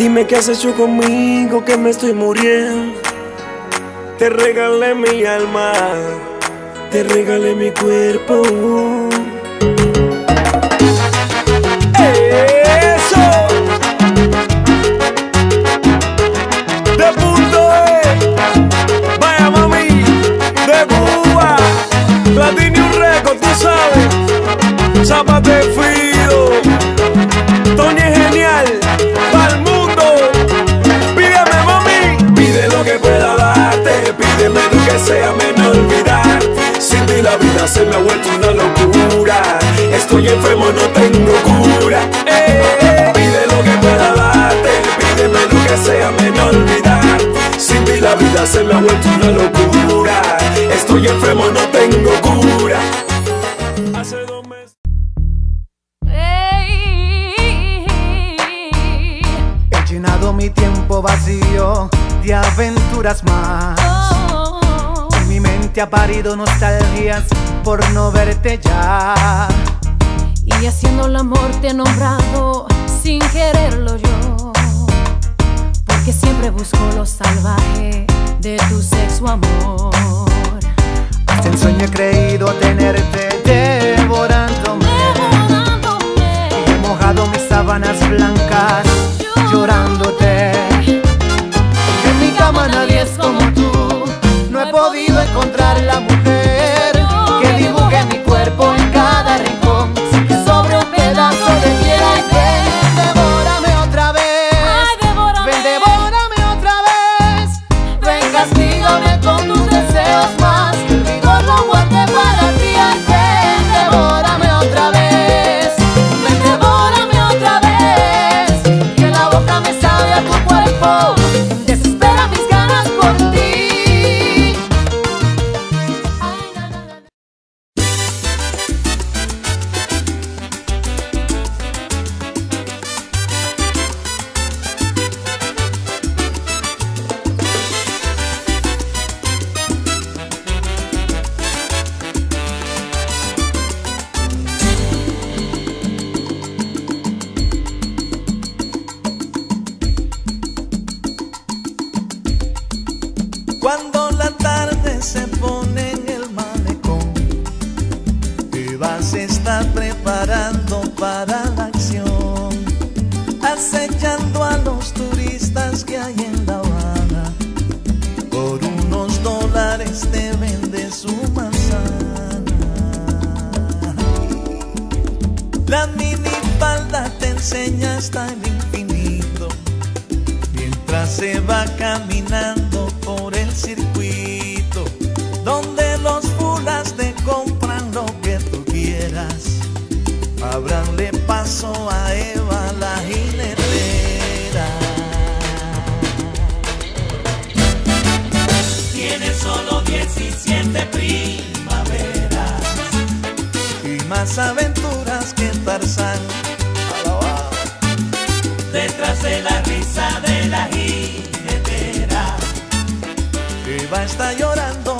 Dime qué has hecho conmigo, que me estoy muriendo. Te regalé mi alma, te regalé mi cuerpo. Sabes. Zapate Fido. Tony es genial. Pa'l mundo. Pídeme mami. Pide lo que pueda darte. Pídeme lo que sea menos olvidar. Sin ti la vida se me ha vuelto una locura. Estoy enfermo, no tengo mi tiempo vacío de aventuras más. En mi mente ha parido nostalgias por no verte ya. Y haciendo el amor te he nombrado sin quererlo yo. Porque siempre busco lo salvaje de tu sexo amor. Hasta en sueño he creído tenerte Cuando la tarde se pone en el malecón, te vas a preparando para la acción, acechando a los turistas que hay en La Habana. Por unos dólares te vende su manzana. La minifalda te enseña hasta el infinito se va caminando por el circuito donde los fulas te compran lo que tú quieras. Abranle paso a Eva la jinetera. Tiene solo 17 primaveras y más aventuras Detrás de la risa de la jinetera Eva está llorando